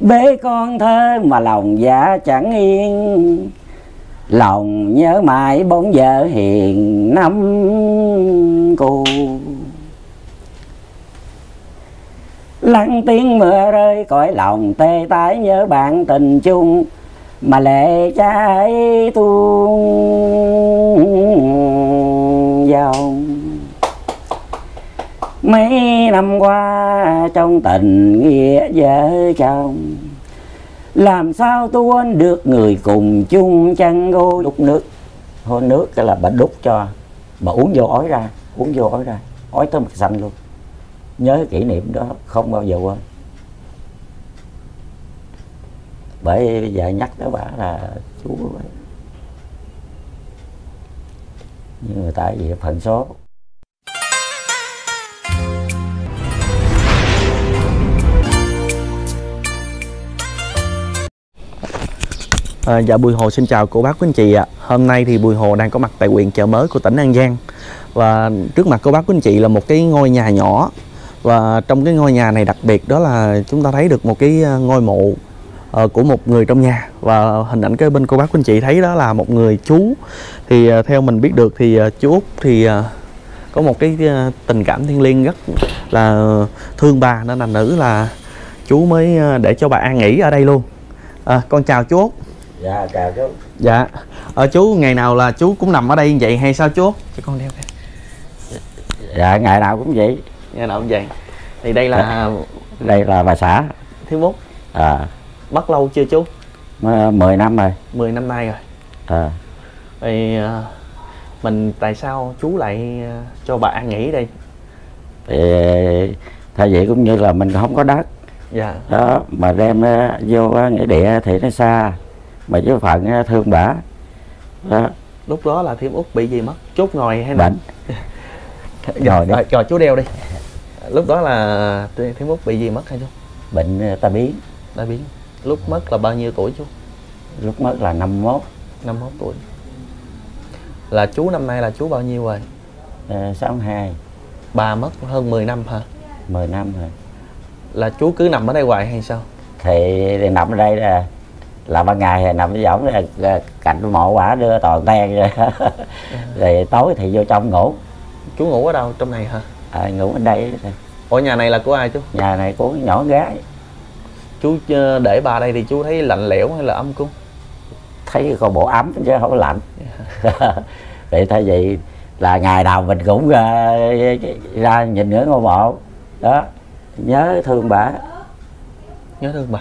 bế con thơ mà lòng dạ chẳng yên. Lòng nhớ mãi bóng vợ hiền năm cù lắng tiếng mưa rơi cõi lòng tê tái nhớ bạn tình chung mà lệ trái tuôn dòng mấy năm qua trong tình nghĩa vợ chồng. Làm sao tôi quên được người cùng chung chăn gối đục nước? Hôn nước cái là bà đút cho, bà uống vô ói ra, uống vô ói ra, ói tới mặt xanh luôn. Nhớ kỷ niệm đó không bao giờ quên. Bởi bây giờ nhắc tới bà là chú nhưng mà tại vì phận số. À, dạ Bùi Hồ xin chào cô bác quý anh chị ạ. Hôm nay thì Bùi Hồ đang có mặt tại huyện chợ mới của tỉnh An Giang. Và trước mặt cô bác quý anh chị là một cái ngôi nhà nhỏ. Và trong cái ngôi nhà này đặc biệt đó là chúng ta thấy được một cái ờ, ngôi mộ uh, của một người trong nhà và hình ảnh cái bên cô bác quý anh chị thấy đó là một người chú. Thì uh, theo mình biết được thì uh, chú Út thì uh, có một cái uh, tình cảm thiêng liêng rất là thương bà nên là nữ là chú mới để cho bà an nghỉ ở đây luôn. À, con chào chú Út dạ chào chú Dạ. Ờ, chú ngày nào là chú cũng nằm ở đây như vậy hay sao chú? Cho con đeo cái. dạ ngày nào cũng vậy Ngày nào cũng vậy. Thì đây là đây là bà xã thiếu mốt. à Bắt lâu chưa chú? m- 10 năm rồi 10 năm nay rồi. à Thì ờ, mình tại sao chú lại ờ, cho bà ăn nghỉ đây? thì thay vậy cũng như là mình không có đất Dạ. đó mà đem vô nghĩa địa thì nó xa mà với phận ờ, thương bả đó Lúc đó là thiếu út bị gì mất? Chốt ngồi hay bệnh Dạ, Ngồi đi. rồi, rồi chú đeo đi. Lúc đó là thiếu út bị gì mất hay chú? bệnh ờ, ta biến Đã biết. Lúc mất là bao nhiêu tuổi chú? lúc mất là 51 51 tuổi. Là chú năm nay là chú bao nhiêu rồi? ờ, 62 Bà mất hơn 10 năm hả? 10 năm rồi Là chú cứ nằm ở đây hoài hay sao? thì, thì nằm ở đây là là ban ngày thì nằm ở võng là cạnh mộ quả đưa toàn ten rồi rồi tối thì vô trong ngủ Chú ngủ ở đâu? Trong này hả? à, ngủ ở đây Ủa nhà này là của ai chú? nhà này cái nhỏ gái Chú ờ, để bà đây thì chú thấy lạnh lẽo hay là ấm cúng? thấy con bộ ấm chứ không có lạnh vậy thay vậy là ngày nào mình cũng ra, ra nhìn ngưỡng ngôi mộ đó nhớ thương bà Nhớ thương bà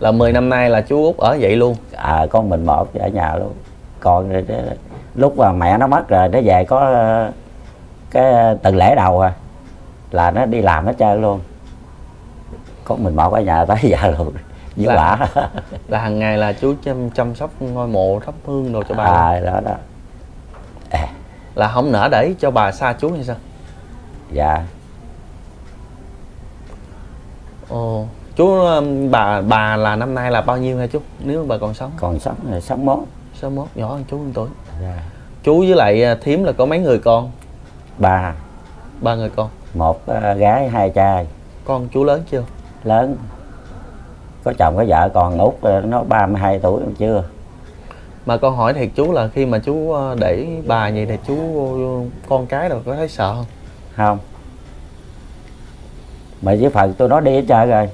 Là 10 năm nay là chú út ở vậy luôn. À con mình một ở nhà luôn. Còn lúc mà mẹ nó mất rồi nó về có ờ, cái tuần lễ đầu à là nó đi làm hết trơn luôn. Con mình một ở nhà tới giờ luôn. Với Là- bà Là hàng ngày là chú chăm, chăm sóc ngôi mộ thắp hương đồ cho bà à đó đó. Là không nỡ để cho bà xa chú hay sao? dạ. Ồ Chú ừm, bà bà là năm nay là bao nhiêu hả chú? Nếu bà còn sống còn sống rồi sống mốt 61 nhỏ hơn chú một tuổi dạ. Chú với lại ờ, thím là có mấy người con? ba Ba người con một ờ, gái hai trai Con chú lớn chưa? lớn có chồng có vợ còn út ờ, nó 32 tuổi còn chưa Mà con hỏi thiệt chú là khi mà chú để bà vậy thì chú con cái rồi có thấy sợ không? không mà với phần tôi nói đi hết trơn rồi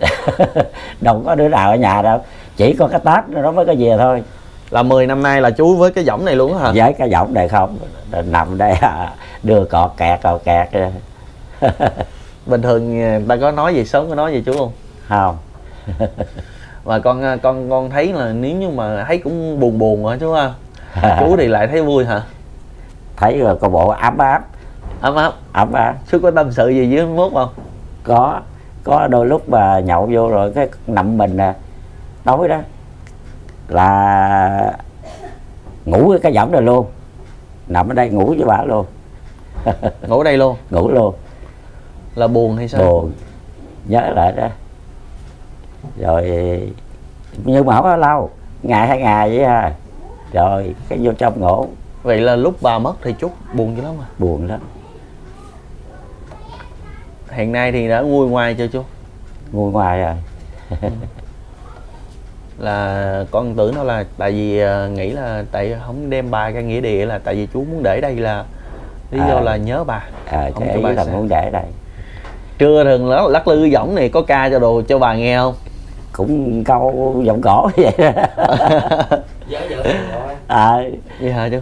đâu có đứa nào ở nhà đâu chỉ có cái tết nó mới có về thôi Là 10 năm nay là chú với cái giọng này luôn hả? với cái giọng này không nằm đây à, đưa cọt kẹt cọt kẹt. Bình thường ờ, ta có nói gì sớm có nói gì chú không? không Mà con ờ, con con thấy là nếu như mà thấy cũng buồn buồn hả chú ha? chú thì lại thấy vui hả? thấy rồi có bộ ấm áp Ấm áp ấm áp Chú có tâm sự gì với mốt không? có có đôi lúc mà nhậu vô rồi cái nằm mình nè tối đó. Là ngủ cái giọng này luôn. Nằm ở đây ngủ với bà luôn. Ngủ ở đây luôn? Ngủ luôn. Là buồn hay sao? buồn. Nhớ lại đó. Rồi nhưng mà không có lâu. Ngày hai ngày vậy à. Rồi cái vô trong ngủ. Vậy là lúc bà mất thì chút buồn dữ lắm à? Buồn lắm Hiện nay thì đã nguôi ngoai cho chú. Ngồi ngoài rồi là con tưởng nó là tại vì ờ, nghĩ là tại không đem bà ra nghĩa địa là tại vì chú muốn để đây là lý do À. là nhớ bà. À, Không cái cho bà là muốn để đây. Trưa thường lắc, lắc lư võng này có ca cho đồ cho bà nghe không? Cũng câu giọng cổ vậy đó. à, vậy hả chú?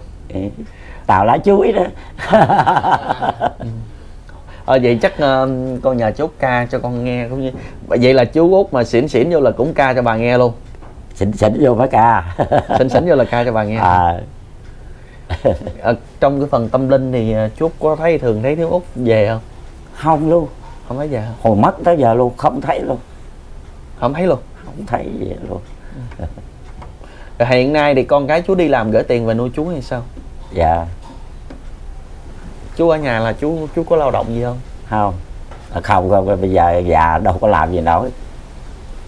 Tàu lá chuối đó ờ vậy chắc ờ, con nhà chú ca cho con nghe cũng như vậy là chú út mà xỉn xỉn vô là cũng ca cho bà nghe luôn. Xịn xịn vô phải ca. Xỉn xỉn vô là ca cho bà nghe. À, Ờ, trong cái phần tâm linh thì chú có thấy thường thấy thiếu út về không? Không luôn. Không thấy về hồi mất tới giờ luôn không thấy luôn. Không thấy luôn? Không thấy gì luôn. Rồi hiện nay thì con cái chú đi làm gửi tiền về nuôi chú hay sao? Dạ chú ở nhà là chú chú có lao động gì không? Không. À, không không bây giờ già đâu có làm gì nổi.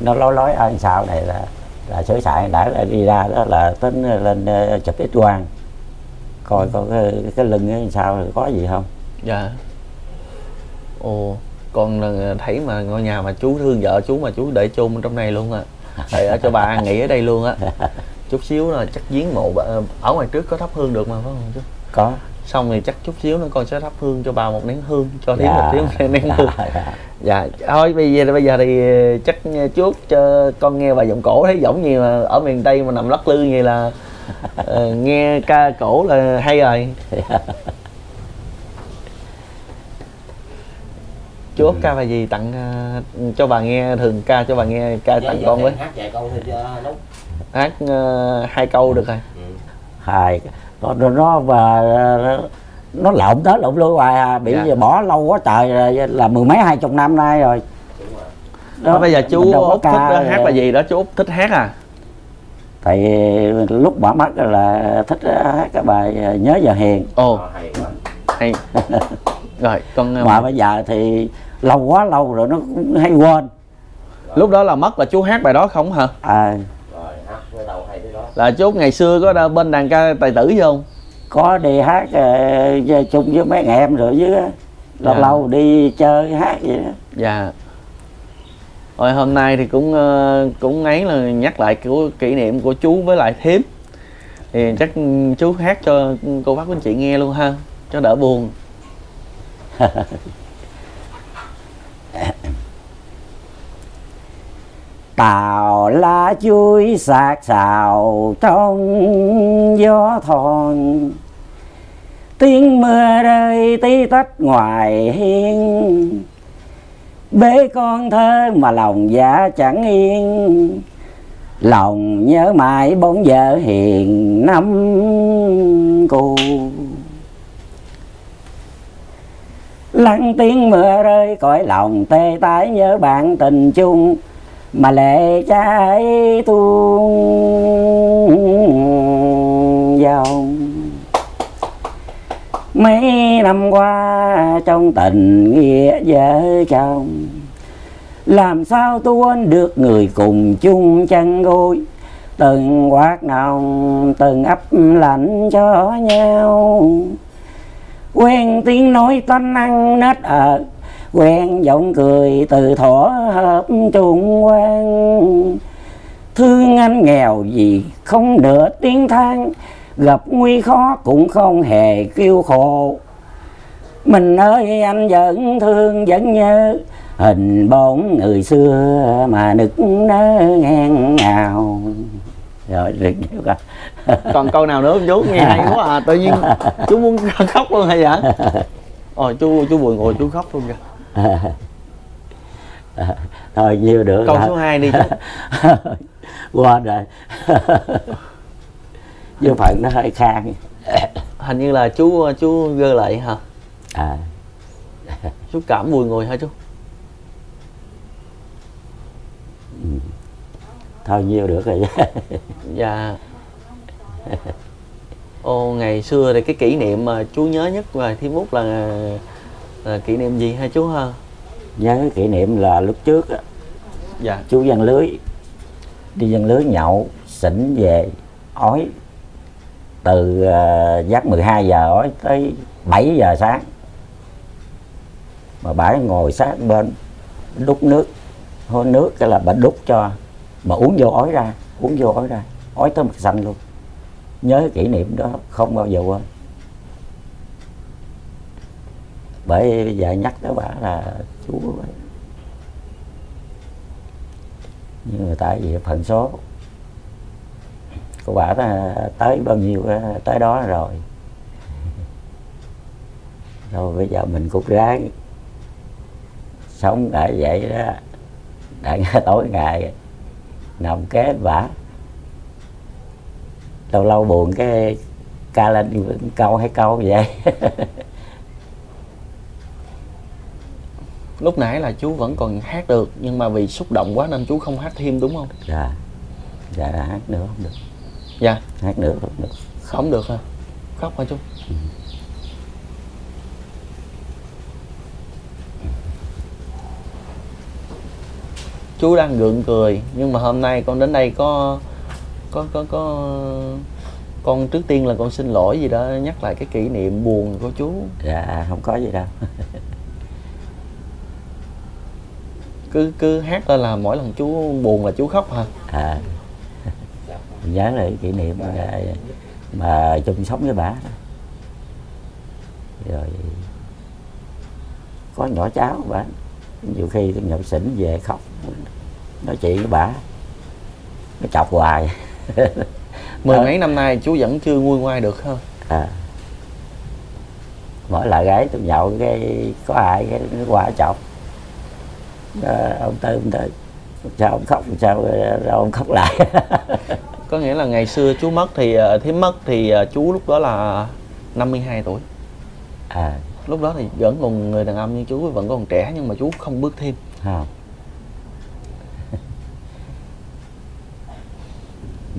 Nó lối lối ở sau này là là sửa sại đã là đi ra đó là tính lên ờ, chụp ít quang coi coi cái, cái lưng ở sao có gì không? Dạ. Ồ con là thấy mà ngôi nhà mà chú thương vợ chú mà chú để chôn trong này luôn à để ở cho bà an nghỉ ở đây luôn á. Chút xíu là chắc giếng mộ bà- ở ngoài trước có thắp hương được mà phải không chú? Có xong thì chắc chút xíu nữa con sẽ thắp hương cho bà một nén hương cho thêm Dạ. một tiếng nén hương. Dạ. dạ thôi bây giờ bây giờ thì chắc trước cho con nghe bài giọng cổ thấy giống như là ở miền tây mà nằm lắc lư như là ờ, nghe ca cổ là hay rồi. Chú út ca bài gì tặng ờ, cho bà nghe thường ca cho bà nghe ca tặng con với. hát vài câu thôi cho lúc hát ờ, hai câu được rồi. Ừ. hai nó nó, nó và nó lộn tới lộn lui hoài à bị Dạ. bỏ lâu quá trời rồi là mười mấy hai chục năm nay rồi. Rồi. Đó, bây giờ chú đâu có út thích hát bài gì đó? Chú út thích hát à? Tại lúc bỏ mất là thích hát cái bài nhớ giờ hiền. Ồ. Ờ, hay quá. Hay. Rồi con ờ, mà bây giờ thì lâu quá lâu rồi nó cũng hay quên. Lúc đó là mất là chú hát bài đó không hả? À, rồi hát cái đầu hay cái đó là chú ngày xưa có bên đàn ca tài tử gì không? Có đi hát uh, chung với mấy em rồi chứ. Lâu Dạ. lâu đi chơi hát vậy đó. Dạ. Rồi hôm nay thì cũng ờ, cũng ấy là nhắc lại của kỷ niệm của chú với lại thím. Thì chắc chú hát cho cô bác anh chị nghe luôn ha cho đỡ buồn tàu lá chuối sạc xào trong gió thòn tiếng mưa rơi tí tách ngoài hiên. Bế con thơ mà lòng dạ chẳng yên. Lòng nhớ mãi bóng vợ hiền năm cô lắng tiếng mưa rơi cõi lòng tê tái nhớ bạn tình chung mà lệ trái tuôn dòng. Mấy năm qua trong tình nghĩa vợ chồng, làm sao tôi quên được người cùng chung chăn gối? Từng quạt nồng, từng ấp lạnh cho nhau. Quen tiếng nói tánh ăn nết ở quen giọng cười từ thuở hợp trùng quan thương anh nghèo gì không nửa tiếng than gặp nguy khó cũng không hề kêu khổ. Mình ơi anh vẫn thương vẫn nhớ hình bóng người xưa mà nức nở ngang ngào. Rồi được cả còn câu nào nữa không chú nghe hay quá à tự nhiên chú muốn khóc luôn hay vậy ôi chú chú buồn ngồi chú khóc luôn kìa thôi nhiêu được câu số 2 đi quên rồi. Với phận nó hơi khang. Hình như là chú chú gơ lại hả? À. Chú cảm buồn ngồi hả chú? Thôi nhiêu được rồi. Dạ. Ô ngày xưa thì cái kỷ niệm mà chú nhớ nhất và thêm út là, là kỷ niệm gì hả chú ha? Nhớ kỷ niệm là lúc trước á, dạ. Chú dân lưới đi dân lưới nhậu xỉn về ói. Từ uh, giấc 12 giờ ói tới 7 giờ sáng. Mà bãi ngồi sát bên đút nước. Hôn nước cái là bà đút cho bà uống vô ói ra uống vô ói ra ói tới mặt xanh luôn. Nhớ kỷ niệm đó không bao giờ quên bởi bây giờ nhắc tới bà là chú ấy. nhưng mà tại vì phần số của bà ta tới bao nhiêu, tới đó rồi. Rồi bây giờ mình cũng ráng. Sống lại vậy đó đặng tối ngày, nằm kế bả lâu lâu buồn cái ca lên câu hay câu vậy. lúc nãy là chú vẫn còn hát được nhưng mà vì xúc động quá nên chú không hát thêm đúng không? Dạ. Dạ là hát nữa không được. Dạ. Hát nữa không được. Không được hả? Khóc hả chú? Chú đang gượng cười nhưng mà hôm nay con đến đây có có có có con trước tiên là con xin lỗi gì đó nhắc lại cái kỷ niệm buồn của chú. Dạ không có gì đâu cứ cứ hát lên là mỗi lần chú buồn là chú khóc hả? À. Nhớ lại kỷ niệm mà, mà chung sống với bà đó. rồi có nhỏ cháu bà. Nhiều khi tôi nhậu xỉn về khóc nói chuyện với bà. Nó chọc hoài. Mười Ờ. mấy năm nay chú vẫn chưa nguôi ngoai được ha à. Mỗi lần gái tôi nhậu cái có ai cái nó qua chọc à, ông tư ông tư. Sao ông khóc sao rồi ông khóc lại? Có nghĩa là ngày xưa chú mất thì ờ, thím mất thì ờ, chú lúc đó là 52 tuổi. À. Lúc đó thì vẫn còn người đàn ông như chú vẫn còn trẻ nhưng mà chú không bước thêm. Không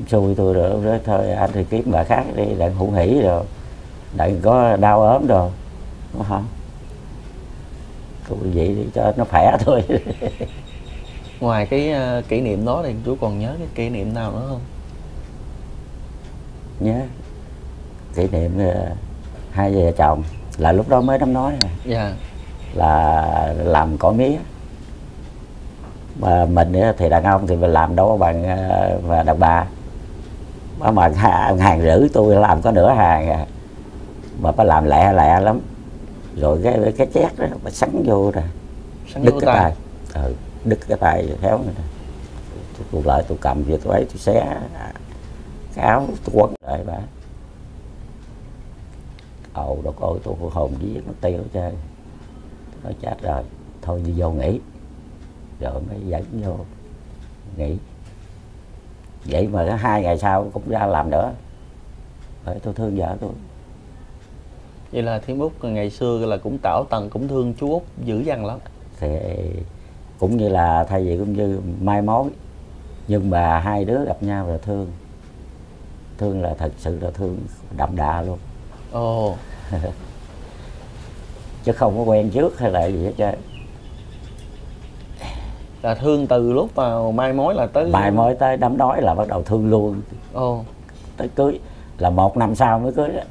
xui tôi rồi đó thôi anh thì kiếm bà khác đi đặng hữu hỉ rồi. Đặng có đau ốm rồi. Không tôi vậy đi cho nó khỏe thôi. Ngoài cái ờ, kỷ niệm đó thì chú còn nhớ cái kỷ niệm nào nữa không? Nhớ. Kỷ niệm ờ, hai vợ chồng. Là lúc đó mới đám nói à. dạ. Là làm cỏ mía. Mà mình thì đàn ông thì mình làm đâu bằng ờ, và đàn bà. Mà hàng, hàng rưỡi tôi làm có nửa hàng à. Mà phải làm lẹ lẹ lắm rồi cái cái chét đó mà sắn vô rồi sắn đứt vô cái tay. tay. Ừ, đứt cái tay này nè tôi, tôi lại tôi cầm về tôi ấy tôi xé cái áo tôi quấn lại bà. Ồ đâu ôi tôi hồn với mất tiêu trơn nói chết rồi thôi đi vô nghỉ. Rồi mới dẫn vô nghỉ. Vậy mà hai ngày sau cũng ra làm nữa. Bởi tôi thương vợ tôi vậy là thím út ngày xưa là cũng tảo tần cũng thương chú út dữ dằn lắm. Thì cũng như là thay vì cũng như mai mối nhưng mà hai đứa gặp nhau là thương. Thương là thật sự là thương đậm đà luôn. Ồ. Chứ không có quen trước hay là gì hết trơn. Là thương từ lúc mà mai mối là tới mai mối tới đám đói là bắt đầu thương luôn. Ồ. Tới cưới là một năm sau mới cưới đó.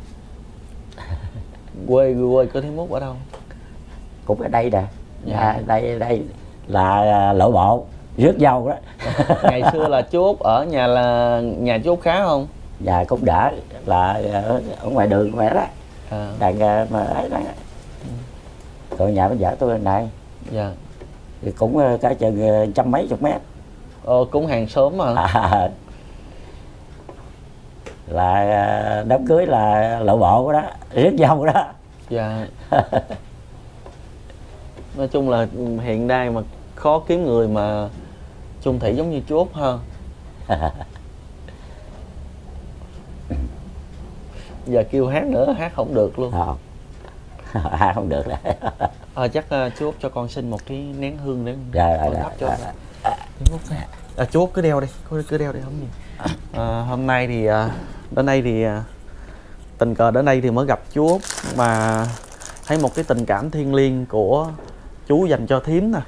Quê quê của thím út ở đâu? Cũng ở đây nè. Dạ. à, đây đây là à, lộ bộ rước dâu đó. Ngày xưa là chú út ở nhà là nhà chú út khá không? Và cũng đã là ở, ngoài đường vậy đó. À, đàn à, mà ấy đó. Còn nhà bên vợ tôi này. Dạ. Thì cũng ờ, cả chừng ờ, trăm mấy chục mét. Ồ, cũng hàng xóm mà. À, là ờ, đám cưới là lộ bộ đó rước dâu đó. Dạ. Nói chung là hiện nay mà khó kiếm người mà chung thủy giống như chú út ha giờ kêu hát nữa hát không được luôn. Không à, không được rồi. À, chắc uh, chú út cho con xin một cái nén hương để Rồi, rồi, con thắp cho chú út ha. à, chú út cứ đeo đi cứ, cứ đeo đi không gì. À, hôm nay thì à, đến đây thì à, tình cờ đến đây thì mới gặp chú út mà thấy một cái tình cảm thiêng liêng của chú dành cho thím nè.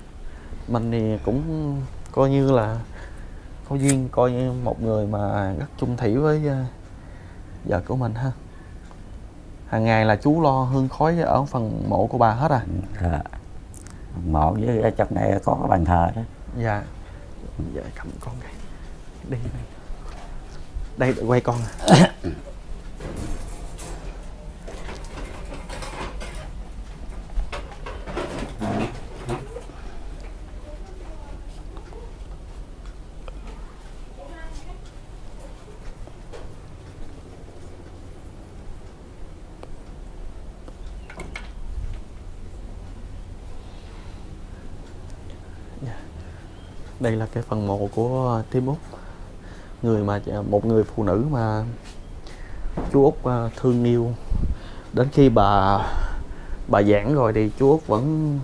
Mình thì cũng coi như là có duyên coi như một người mà rất chung thủy với à, vợ của mình ha. Hàng ngày là chú lo hương khói ở phần mộ của bà hết à? À, mộ với ở trong này có cái bàn thờ đó. Dạ. Dạ cầm con đây. Đi đây để quay con. Đây là cái phần mộ của Tim Úc người mà một người phụ nữ mà chú Úc à, thương yêu. Đến khi bà bà giảng rồi thì chú Úc vẫn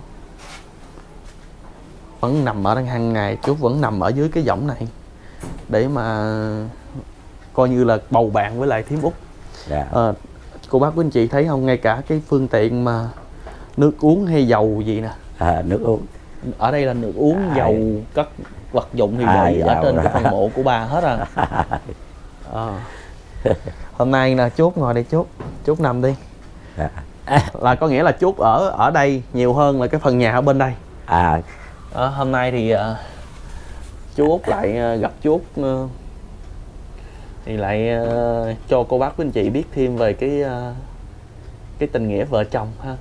vẫn nằm ở đang hàng ngày. Chú vẫn nằm ở dưới cái võng này để mà coi như là bầu bạn với lại thím Úc dạ. Ờ, cô bác quý anh chị thấy không? Ngay cả cái phương tiện mà nước uống hay dầu gì nè. À, nước uống. Ở đây là nước uống À, dầu các vật dụng thì à, vậy ở trên đó. cái phần mộ của bà hết à Ờ. hôm nay là chốt ngồi đây chốt chốt nằm đi. Dạ. là có nghĩa là chốt ở ở đây nhiều hơn là cái phần nhà ở bên đây. À. Ờ, hôm nay thì ờ, chú út lại ờ, gặp chú út ờ, thì lại ờ, cho cô bác quý anh chị biết thêm về cái ờ, cái tình nghĩa vợ chồng ha.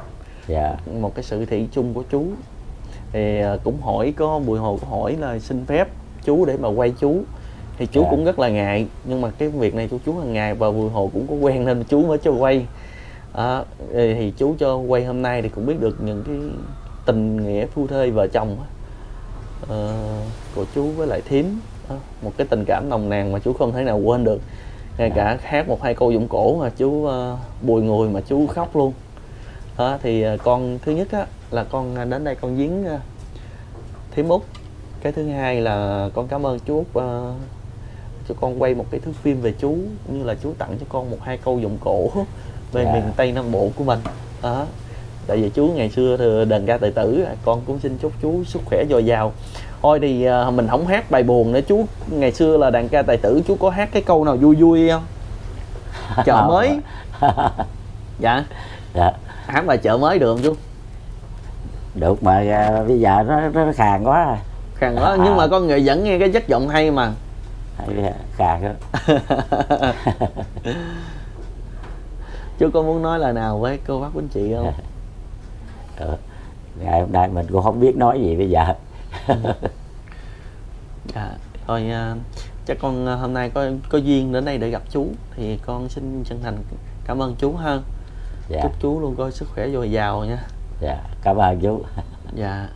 Dạ. Một cái sự thị chung của chú thì ờ, cũng hỏi có bùi hồ có hỏi là xin phép chú để mà quay chú. Thì chú Dạ. cũng rất là ngại nhưng mà cái việc này của chú hàng ngày và bùi hồ cũng có quen nên chú mới cho quay. Đó, thì chú cho quay hôm nay thì cũng biết được những cái tình nghĩa phu thê vợ chồng ờ, của chú với lại thím. Đó, một cái tình cảm nồng nàn mà chú không thể nào quên được. Ngay cả hát một hai câu dụng cổ mà chú ờ, bùi ngùi mà chú khóc luôn đó, thì ờ, con thứ nhất á, là con ờ, đến đây con viếng ờ, thím út. Cái thứ hai là con cảm ơn chú út ờ, cho con quay một cái thước phim về chú như là chú tặng cho con một hai câu dụng cổ về Dạ. miền tây nam bộ của mình. Đó. Tại vì chú ngày xưa thì đờn ca tài tử con cũng xin chúc chú sức khỏe dồi dào. Thôi thì ờ, mình không hát bài buồn nữa. Chú ngày xưa là đàn ca tài tử chú có hát cái câu nào vui vui không? Chợ mới. Dạ. Dạ hát bài chợ mới được không chú? Được mà à, bây giờ nó nó khàn quá à. khàn đó nhưng mà con người vẫn nghe cái chất giọng hay mà. Hay à, khàn đó chú có muốn nói lời nào với cô bác quý chị không? Ờ, ngày hôm nay mình cũng không biết nói gì bây giờ. Dạ thôi à, chắc con à, hôm nay có có duyên đến đây để gặp chú thì con xin chân thành cảm ơn chú ha dạ. Chúc chú luôn có sức khỏe dồi dào nha. Dạ cảm ơn chú. Dạ